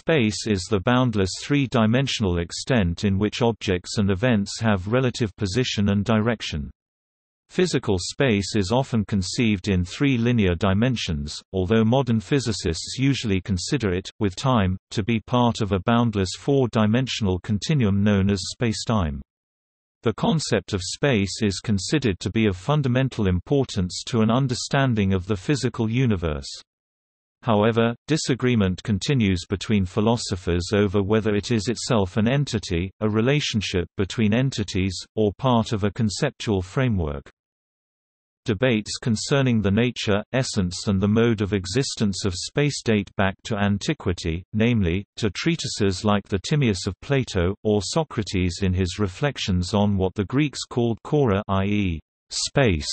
Space is the boundless three-dimensional extent in which objects and events have relative position and direction. Physical space is often conceived in three linear dimensions, although modern physicists usually consider it, with time, to be part of a boundless four-dimensional continuum known as spacetime. The concept of space is considered to be of fundamental importance to an understanding of the physical universe. However, disagreement continues between philosophers over whether it is itself an entity, a relationship between entities, or part of a conceptual framework. Debates concerning the nature, essence and the mode of existence of space date back to antiquity, namely, to treatises like the Timaeus of Plato, or Socrates in his reflections on what the Greeks called chora i.e., space,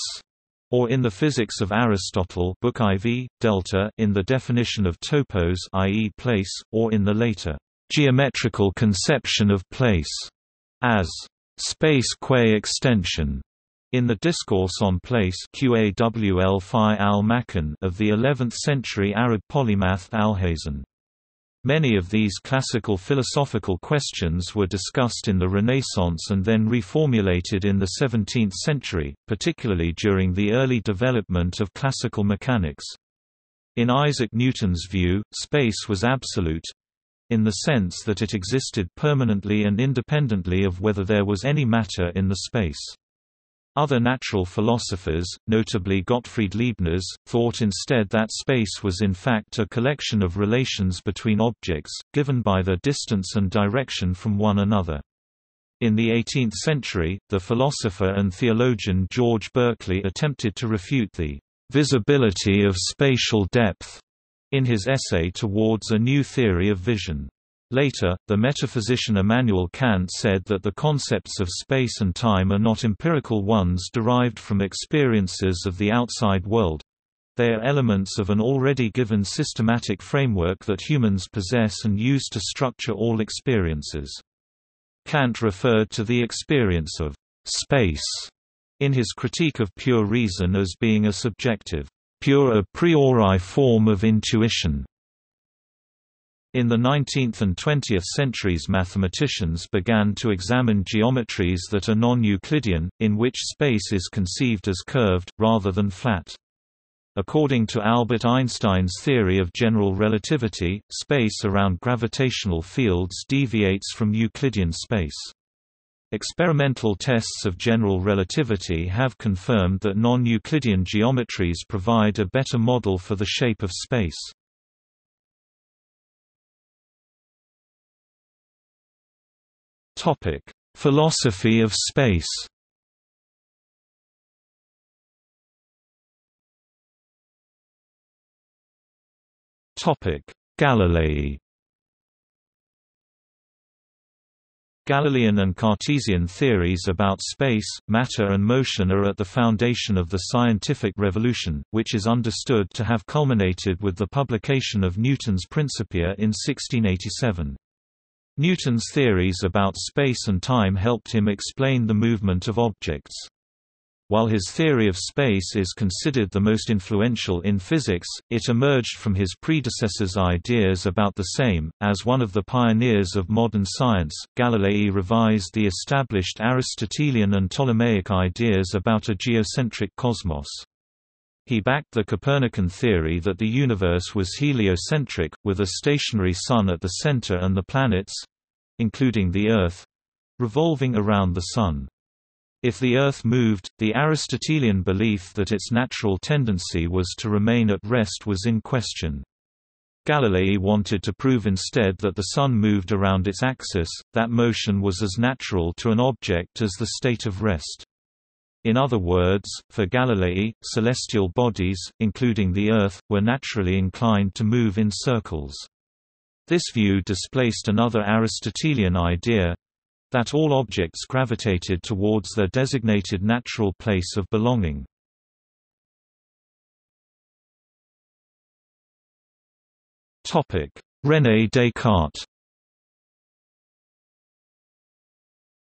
or in the Physics of Aristotle Book IV, Delta in the definition of topos i.e. place, or in the later geometrical conception of place as space qua extension. In the Discourse on Place of the 11th-century Arab polymath Alhazen. Many of these classical philosophical questions were discussed in the Renaissance and then reformulated in the 17th century, particularly during the early development of classical mechanics. In Isaac Newton's view, space was absolute—in the sense that it existed permanently and independently of whether there was any matter in the space. Other natural philosophers, notably Gottfried Leibniz, thought instead that space was in fact a collection of relations between objects, given by their distance and direction from one another. In the 18th century, the philosopher and theologian George Berkeley attempted to refute the visibility of spatial depth in his essay Towards a New Theory of Vision. Later, the metaphysician Immanuel Kant said that the concepts of space and time are not empirical ones derived from experiences of the outside world. They are elements of an already given systematic framework that humans possess and use to structure all experiences. Kant referred to the experience of space in his Critique of Pure Reason as being a subjective, pure a priori form of intuition in the 19th and 20th centuries mathematicians began to examine geometries that are non-Euclidean, in which space is conceived as curved, rather than flat. According to Albert Einstein's theory of general relativity, space around gravitational fields deviates from Euclidean space. Experimental tests of general relativity have confirmed that non-Euclidean geometries provide a better model for the shape of space. Topic: Philosophy of space. Topic: Galilei. Galilean and Cartesian theories about space, matter and motion are at the foundation of the scientific revolution, which is understood to have culminated with the publication of Newton's Principia in 1687. Newton's theories about space and time helped him explain the movement of objects. While his theory of space is considered the most influential in physics, it emerged from his predecessor's ideas about the same. As one of the pioneers of modern science, Galilei revised the established Aristotelian and Ptolemaic ideas about a geocentric cosmos. He backed the Copernican theory that the universe was heliocentric, with a stationary Sun at the center and the planets—including the Earth—revolving around the Sun. If the Earth moved, the Aristotelian belief that its natural tendency was to remain at rest was in question. Galilei wanted to prove instead that the Sun moved around its axis, that motion was as natural to an object as the state of rest. In other words, for Galilei, celestial bodies, including the Earth, were naturally inclined to move in circles. This view displaced another Aristotelian idea—that all objects gravitated towards their designated natural place of belonging. René Descartes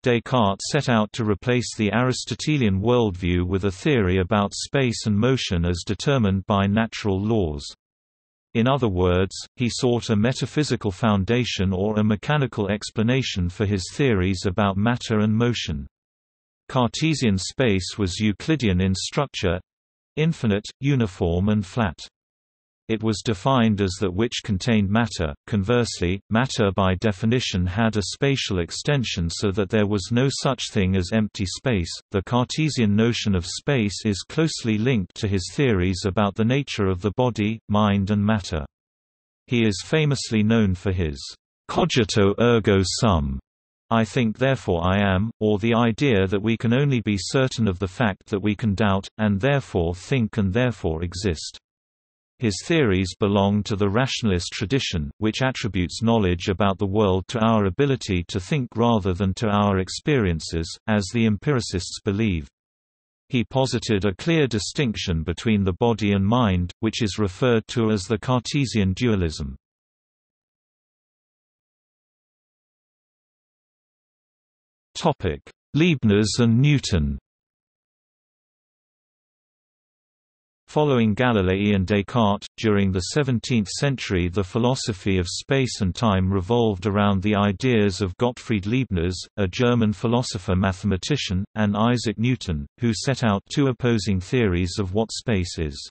Descartes set out to replace the Aristotelian worldview with a theory about space and motion as determined by natural laws. In other words, he sought a metaphysical foundation or a mechanical explanation for his theories about matter and motion. Cartesian space was Euclidean in structure—infinite, uniform and flat. It was defined as that which contained matter. Conversely, matter by definition had a spatial extension so that there was no such thing as empty space. The Cartesian notion of space is closely linked to his theories about the nature of the body, mind, and matter. He is famously known for his cogito ergo sum. I think therefore I am, or the idea that we can only be certain of the fact that we can doubt, and therefore think and therefore exist. His theories belong to the rationalist tradition, which attributes knowledge about the world to our ability to think rather than to our experiences, as the empiricists believe. He posited a clear distinction between the body and mind, which is referred to as the Cartesian dualism. Leibniz and Newton Following Galilei and Descartes, during the 17th century the philosophy of space and time revolved around the ideas of Gottfried Leibniz, a German philosopher-mathematician, and Isaac Newton, who set out two opposing theories of what space is.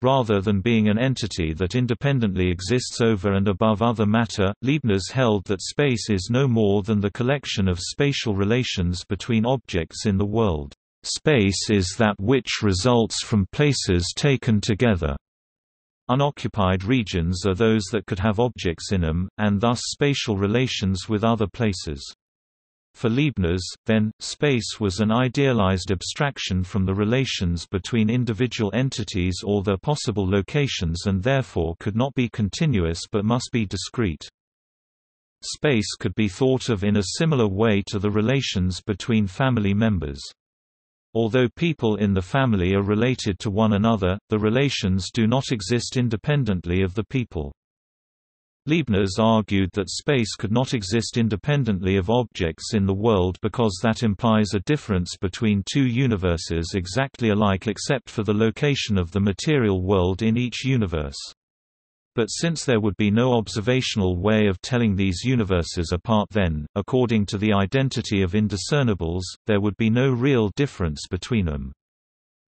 Rather than being an entity that independently exists over and above other matter, Leibniz held that space is no more than the collection of spatial relations between objects in the world. Space is that which results from places taken together. Unoccupied regions are those that could have objects in them, and thus spatial relations with other places. For Leibniz, then, space was an idealized abstraction from the relations between individual entities or their possible locations and therefore could not be continuous but must be discrete. Space could be thought of in a similar way to the relations between family members. Although people in the family are related to one another, the relations do not exist independently of the people. Leibniz argued that space could not exist independently of objects in the world because that implies a difference between two universes exactly alike except for the location of the material world in each universe. But since there would be no observational way of telling these universes apart then, according to the identity of indiscernibles, there would be no real difference between them.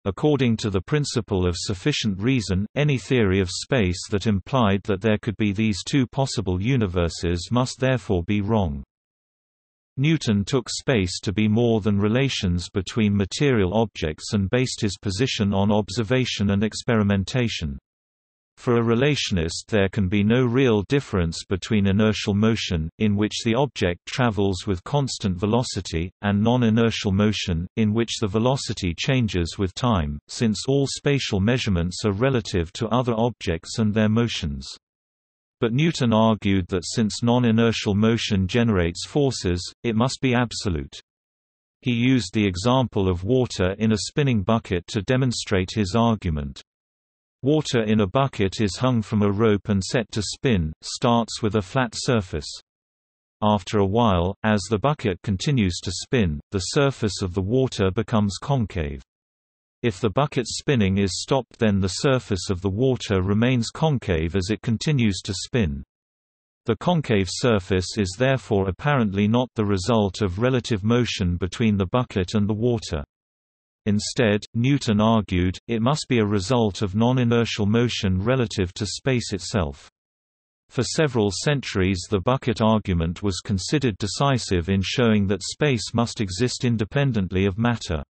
According to the principle of sufficient reason, any theory of space that implied that there could be these two possible universes must therefore be wrong. Newton took space to be more than relations between material objects and based his position on observation and experimentation. For a relationist there can be no real difference between inertial motion, in which the object travels with constant velocity, and non-inertial motion, in which the velocity changes with time, since all spatial measurements are relative to other objects and their motions. But Newton argued that since non-inertial motion generates forces, it must be absolute. He used the example of water in a spinning bucket to demonstrate his argument. Water in a bucket is hung from a rope and set to spin, starts with a flat surface. After a while, as the bucket continues to spin, the surface of the water becomes concave. If the bucket's spinning is stopped then the surface of the water remains concave as it continues to spin. The concave surface is therefore apparently not the result of relative motion between the bucket and the water. Instead, Newton argued, it must be a result of non-inertial motion relative to space itself. For several centuries the bucket argument was considered decisive in showing that space must exist independently of matter.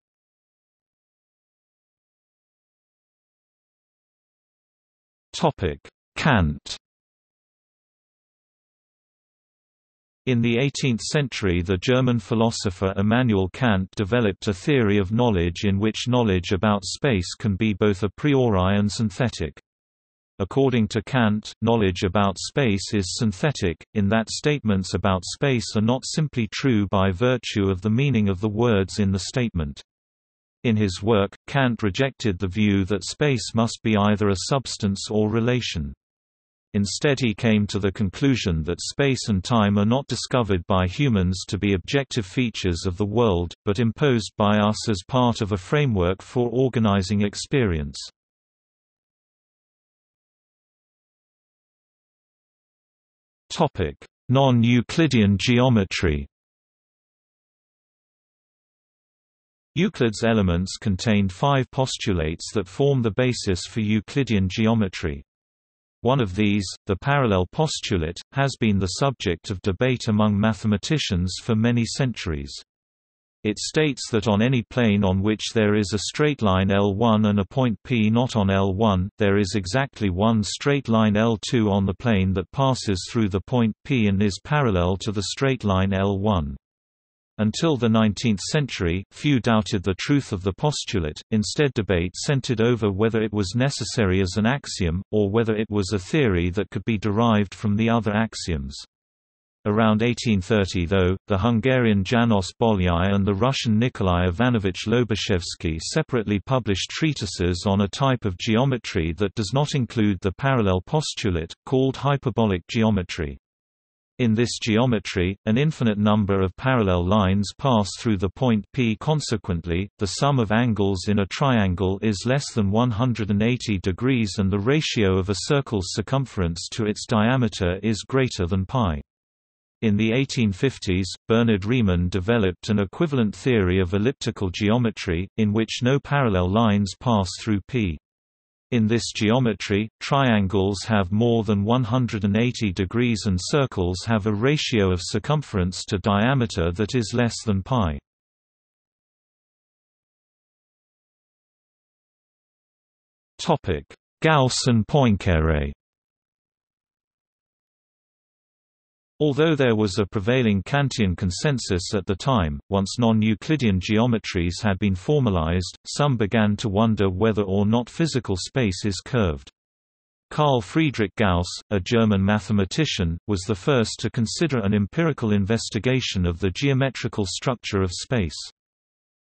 Kant In the 18th century the German philosopher Immanuel Kant developed a theory of knowledge in which knowledge about space can be both a priori and synthetic. According to Kant, knowledge about space is synthetic, in that statements about space are not simply true by virtue of the meaning of the words in the statement. In his work, Kant rejected the view that space must be either a substance or relation. Instead he came to the conclusion that space and time are not discovered by humans to be objective features of the world, but imposed by us as part of a framework for organizing experience. Non-Euclidean geometry Euclid's Elements contained five postulates that form the basis for Euclidean geometry. One of these, the parallel postulate, has been the subject of debate among mathematicians for many centuries. It states that on any plane on which there is a straight line L1 and a point P not on L1, there is exactly one straight line L2 on the plane that passes through the point P and is parallel to the straight line L1. Until the 19th century, few doubted the truth of the postulate, instead debate centered over whether it was necessary as an axiom, or whether it was a theory that could be derived from the other axioms. Around 1830 though, the Hungarian Janos Bolyai and the Russian Nikolai Ivanovich Lobachevsky separately published treatises on a type of geometry that does not include the parallel postulate, called hyperbolic geometry. In this geometry, an infinite number of parallel lines pass through the point P. Consequently, the sum of angles in a triangle is less than 180 degrees and the ratio of a circle's circumference to its diameter is greater than pi. In the 1850s, Bernhard Riemann developed an equivalent theory of elliptical geometry, in which no parallel lines pass through P. In this geometry, triangles have more than 180 degrees and circles have a ratio of circumference to diameter that is less than pi. Gauss and Poincaré Although there was a prevailing Kantian consensus at the time, once non-Euclidean geometries had been formalized, some began to wonder whether or not physical space is curved. Carl Friedrich Gauss, a German mathematician, was the first to consider an empirical investigation of the geometrical structure of space.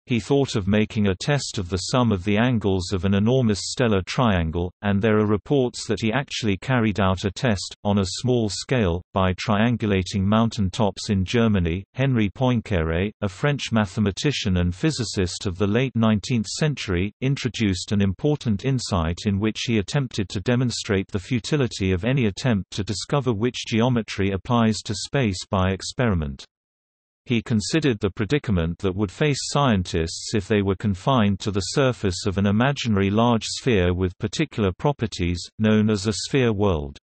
He thought of making a test of the sum of the angles of an enormous stellar triangle, and there are reports that he actually carried out a test, on a small scale, by triangulating mountain tops in Germany. Henri Poincaré, a French mathematician and physicist of the late 19th century, introduced an important insight in which he attempted to demonstrate the futility of any attempt to discover which geometry applies to space by experiment. He considered the predicament that would face scientists if they were confined to the surface of an imaginary large sphere with particular properties, known as a sphere world.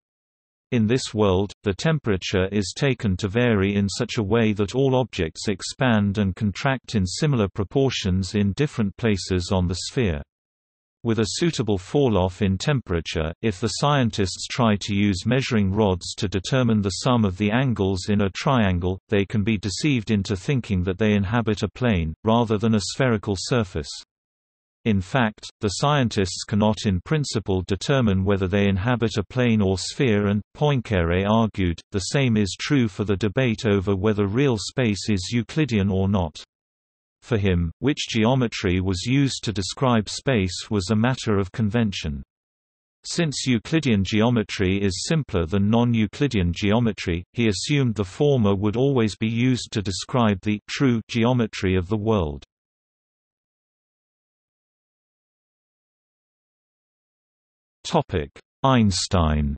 In this world, the temperature is taken to vary in such a way that all objects expand and contract in similar proportions in different places on the sphere. With a suitable falloff in temperature, if the scientists try to use measuring rods to determine the sum of the angles in a triangle, they can be deceived into thinking that they inhabit a plane, rather than a spherical surface. In fact, the scientists cannot in principle determine whether they inhabit a plane or sphere and, Poincaré argued, the same is true for the debate over whether real space is Euclidean or not. For him, which geometry was used to describe space was a matter of convention. Since Euclidean geometry is simpler than non-Euclidean geometry, he assumed the former would always be used to describe the true geometry of the world. Einstein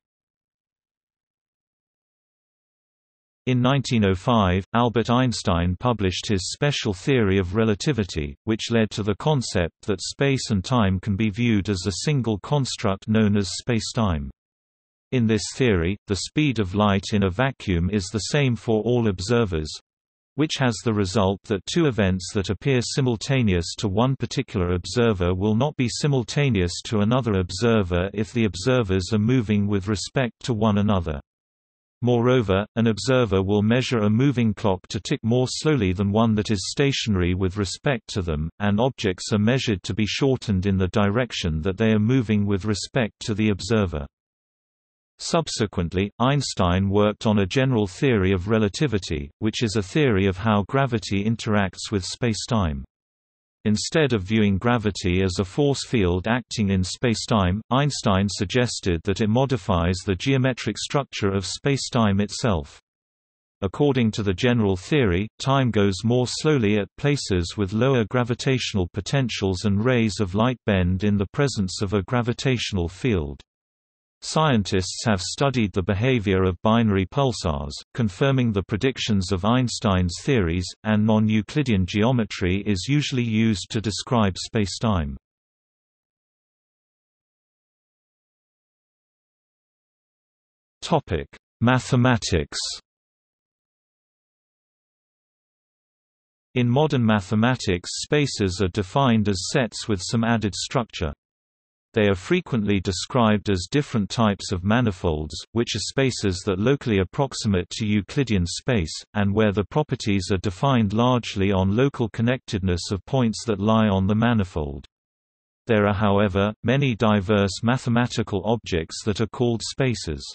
In 1905, Albert Einstein published his special theory of relativity, which led to the concept that space and time can be viewed as a single construct known as spacetime. In this theory, the speed of light in a vacuum is the same for all observers, which has the result that two events that appear simultaneous to one particular observer will not be simultaneous to another observer if the observers are moving with respect to one another. Moreover, an observer will measure a moving clock to tick more slowly than one that is stationary with respect to them, and objects are measured to be shortened in the direction that they are moving with respect to the observer. Subsequently, Einstein worked on a general theory of relativity, which is a theory of how gravity interacts with spacetime. Instead of viewing gravity as a force field acting in spacetime, Einstein suggested that it modifies the geometric structure of spacetime itself. According to the general theory, time goes more slowly at places with lower gravitational potentials and rays of light bend in the presence of a gravitational field. Scientists have studied the behavior of binary pulsars, confirming the predictions of Einstein's theories, and non-Euclidean geometry is usually used to describe spacetime. Topic: Mathematics. In modern mathematics spaces are defined as sets with some added structure. They are frequently described as different types of manifolds, which are spaces that locally approximate to Euclidean space, and where the properties are defined largely on local connectedness of points that lie on the manifold. There are however, many diverse mathematical objects that are called spaces.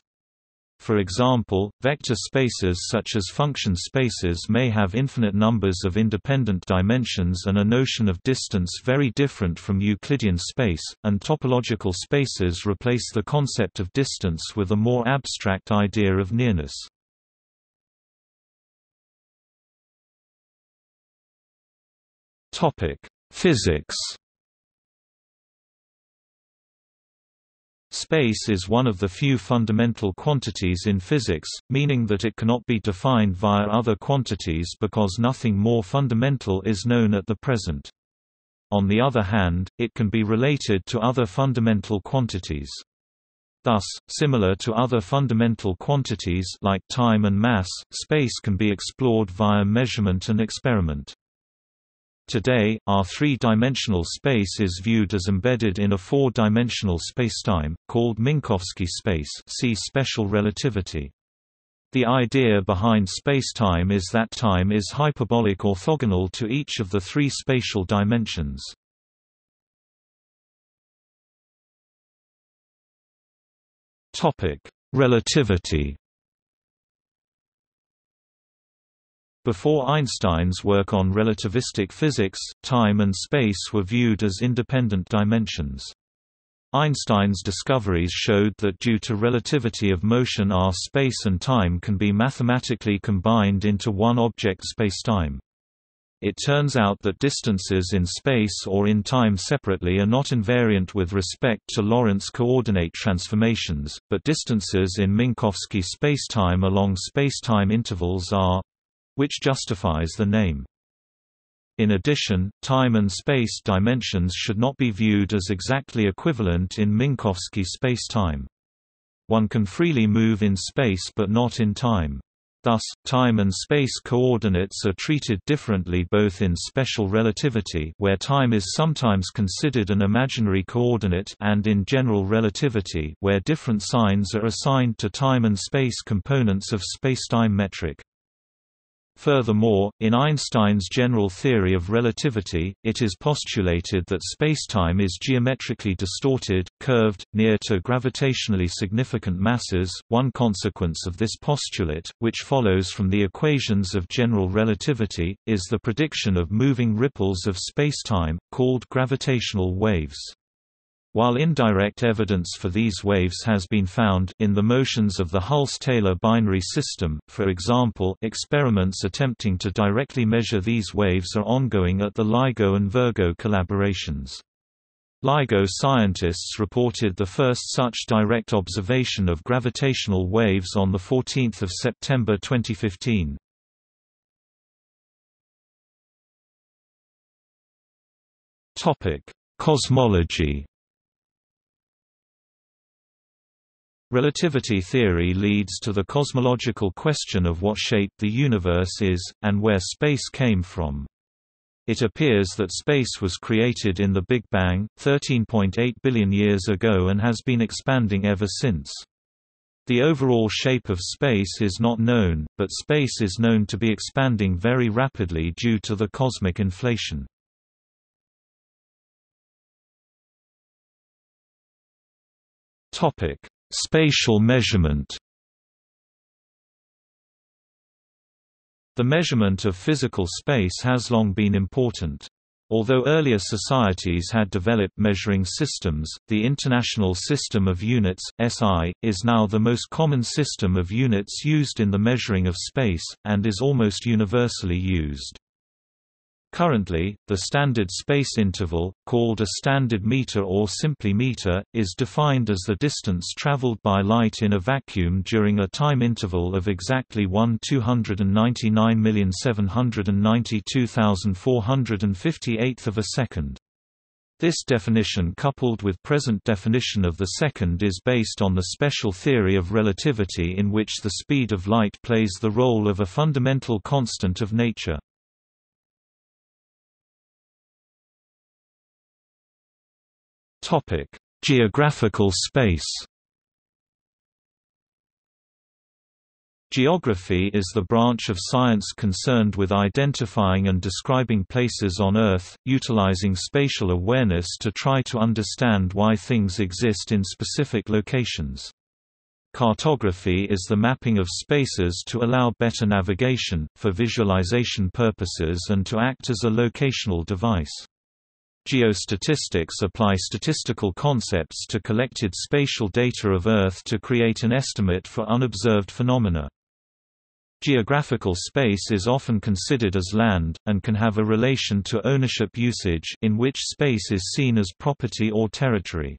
For example, vector spaces such as function spaces may have infinite numbers of independent dimensions and a notion of distance very different from Euclidean space, and topological spaces replace the concept of distance with a more abstract idea of nearness. Physics Space is one of the few fundamental quantities in physics, meaning that it cannot be defined via other quantities because nothing more fundamental is known at the present. On the other hand, it can be related to other fundamental quantities. Thus, similar to other fundamental quantities like time and mass, space can be explored via measurement and experiment. Today, our three-dimensional space is viewed as embedded in a four-dimensional spacetime, called Minkowski space see special relativity. The idea behind spacetime is that time is hyperbolic orthogonal to each of the three spatial dimensions. Relativity Before Einstein's work on relativistic physics, time and space were viewed as independent dimensions. Einstein's discoveries showed that due to relativity of motion our space and time can be mathematically combined into one object spacetime. It turns out that distances in space or in time separately are not invariant with respect to Lorentz coordinate transformations, but distances in Minkowski spacetime along spacetime intervals are which justifies the name. In addition, time and space dimensions should not be viewed as exactly equivalent in Minkowski spacetime. One can freely move in space but not in time. Thus, time and space coordinates are treated differently both in special relativity where time is sometimes considered an imaginary coordinate and in general relativity where different signs are assigned to time and space components of spacetime metric. Furthermore, in Einstein's general theory of relativity, it is postulated that spacetime is geometrically distorted, curved, near to gravitationally significant masses. One consequence of this postulate, which follows from the equations of general relativity, is the prediction of moving ripples of spacetime, called gravitational waves. While indirect evidence for these waves has been found in the motions of the Hulse-Taylor binary system, for example experiments attempting to directly measure these waves are ongoing at the LIGO and Virgo collaborations. LIGO scientists reported the first such direct observation of gravitational waves on 14 September 2015. Cosmology Relativity theory leads to the cosmological question of what shape the universe is, and where space came from. It appears that space was created in the Big Bang, 13.8 billion years ago and has been expanding ever since. The overall shape of space is not known, but space is known to be expanding very rapidly due to the cosmic inflation. Topic: Spatial measurement The measurement of physical space has long been important. Although earlier societies had developed measuring systems, the International System of Units (SI) is now the most common system of units used in the measuring of space and is almost universally used. Currently, the standard space interval, called a standard meter or simply meter, is defined as the distance traveled by light in a vacuum during a time interval of exactly 1 299,792,458 of a second. This definition coupled with present definition of the second is based on the special theory of relativity in which the speed of light plays the role of a fundamental constant of nature. Topic: Geographical space. Geography is the branch of science concerned with identifying and describing places on Earth, utilizing spatial awareness to try to understand why things exist in specific locations. Cartography is the mapping of spaces to allow better navigation, for visualization purposes and to act as a locational device. Geostatistics apply statistical concepts to collected spatial data of Earth to create an estimate for unobserved phenomena. Geographical space is often considered as land, and can have a relation to ownership usage in which space is seen as property or territory.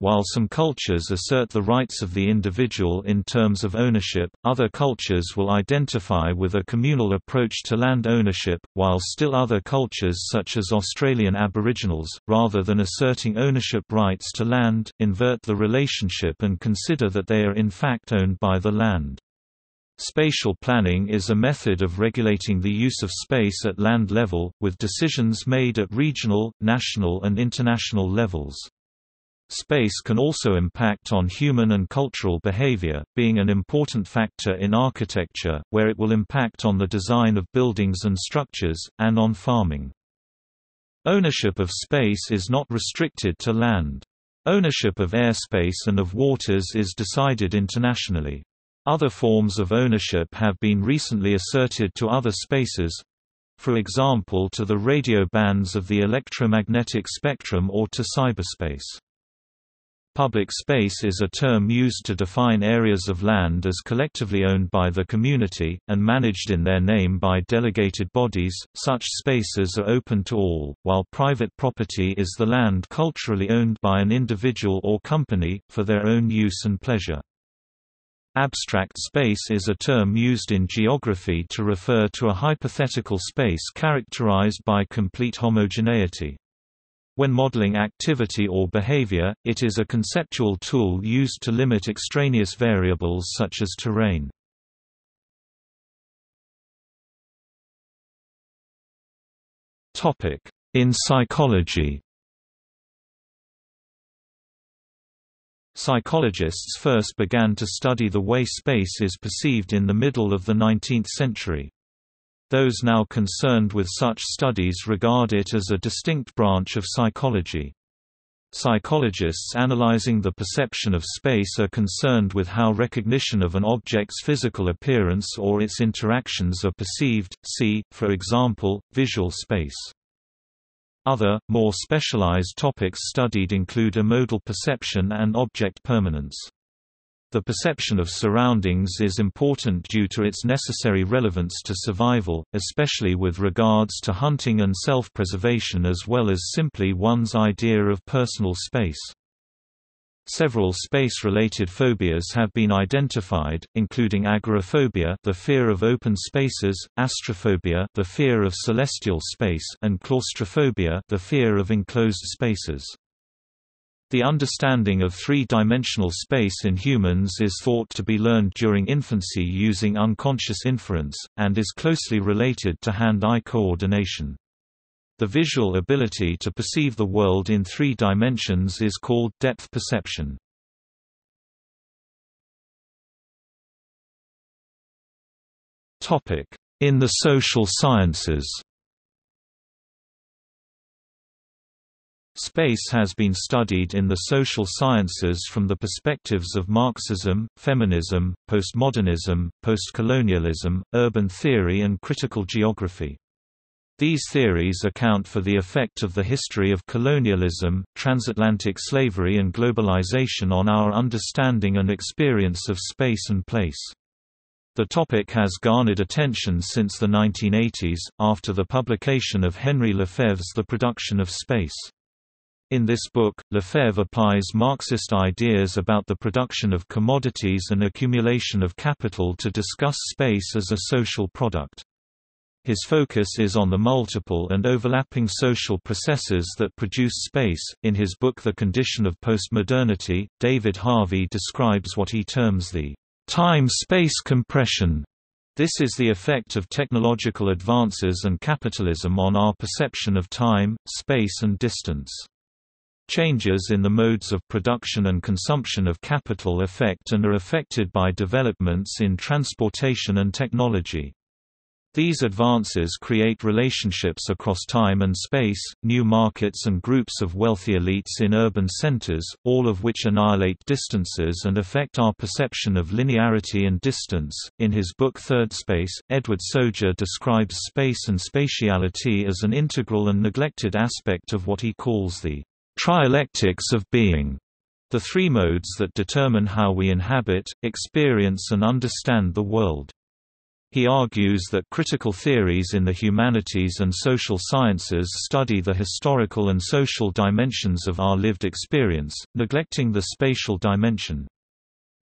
While some cultures assert the rights of the individual in terms of ownership, other cultures will identify with a communal approach to land ownership, while still other cultures such as Australian Aboriginals, rather than asserting ownership rights to land, invert the relationship and consider that they are in fact owned by the land. Spatial planning is a method of regulating the use of space at land level, with decisions made at regional, national and international levels. Space can also impact on human and cultural behavior, being an important factor in architecture, where it will impact on the design of buildings and structures, and on farming. Ownership of space is not restricted to land. Ownership of airspace and of waters is decided internationally. Other forms of ownership have been recently asserted to other spaces—for example to the radio bands of the electromagnetic spectrum or to cyberspace. Public space is a term used to define areas of land as collectively owned by the community, and managed in their name by delegated bodies. Such spaces are open to all, while private property is the land culturally owned by an individual or company, for their own use and pleasure. Abstract space is a term used in geography to refer to a hypothetical space characterized by complete homogeneity. When modeling activity or behavior, it is a conceptual tool used to limit extraneous variables such as terrain. In psychology Psychologists first began to study the way space is perceived in the middle of the 19th century. Those now concerned with such studies regard it as a distinct branch of psychology. Psychologists analyzing the perception of space are concerned with how recognition of an object's physical appearance or its interactions are perceived, see, for example, visual space. Other, more specialized topics studied include amodal perception and object permanence. The perception of surroundings is important due to its necessary relevance to survival, especially with regards to hunting and self-preservation as well as simply one's idea of personal space. Several space-related phobias have been identified, including agoraphobia, the fear of open spaces, astrophobia, the fear of celestial space, and claustrophobia, the fear of enclosed spaces. The understanding of three-dimensional space in humans is thought to be learned during infancy using unconscious inference, and is closely related to hand-eye coordination. The visual ability to perceive the world in three dimensions is called depth perception. In the social sciences Space has been studied in the social sciences from the perspectives of Marxism, feminism, postmodernism, postcolonialism, urban theory and critical geography. These theories account for the effect of the history of colonialism, transatlantic slavery and globalization on our understanding and experience of space and place. The topic has garnered attention since the 1980s, after the publication of Henri Lefebvre's The Production of Space. In this book, Lefebvre applies Marxist ideas about the production of commodities and accumulation of capital to discuss space as a social product. His focus is on the multiple and overlapping social processes that produce space. In his book The Condition of Postmodernity, David Harvey describes what he terms the time-space compression. This is the effect of technological advances and capitalism on our perception of time, space and distance. Changes in the modes of production and consumption of capital affect and are affected by developments in transportation and technology. These advances create relationships across time and space, new markets and groups of wealthy elites in urban centers, all of which annihilate distances and affect our perception of linearity and distance. In his book Third Space, Edward Soja describes space and spatiality as an integral and neglected aspect of what he calls the trialectics of being, the three modes that determine how we inhabit, experience and understand the world. He argues that critical theories in the humanities and social sciences study the historical and social dimensions of our lived experience, neglecting the spatial dimension.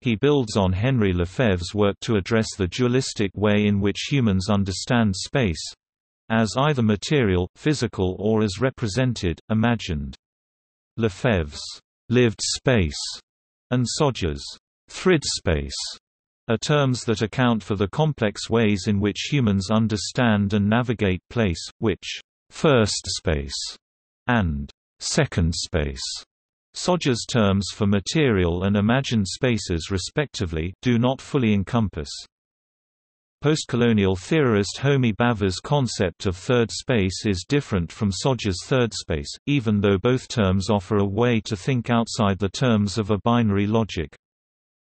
He builds on Henri Lefebvre's work to address the dualistic way in which humans understand space—as either material, physical or as represented, imagined. Lefebvre's lived space and Soja's thrid space are terms that account for the complex ways in which humans understand and navigate place, which first space and second space Soja's terms for material and imagined spaces respectively do not fully encompass. Postcolonial theorist Homi Bhabha's concept of third space is different from Soja's third space, even though both terms offer a way to think outside the terms of a binary logic.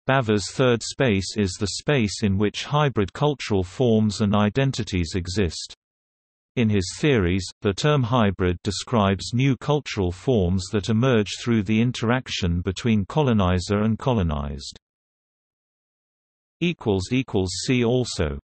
Bhabha's third space is the space in which hybrid cultural forms and identities exist. In his theories, the term hybrid describes new cultural forms that emerge through the interaction between colonizer and colonized. See also